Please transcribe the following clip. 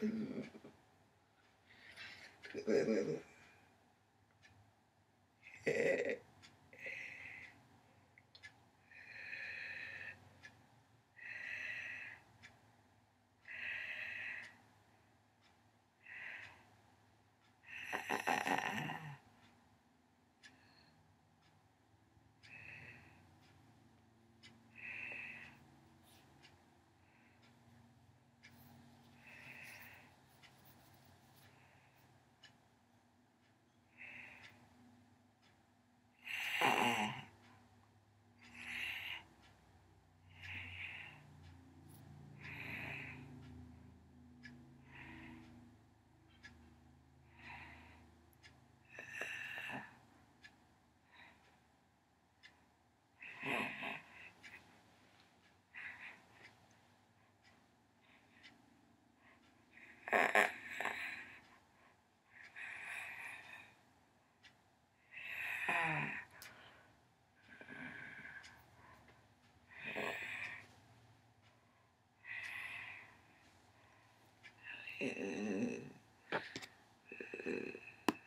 Voy a uh,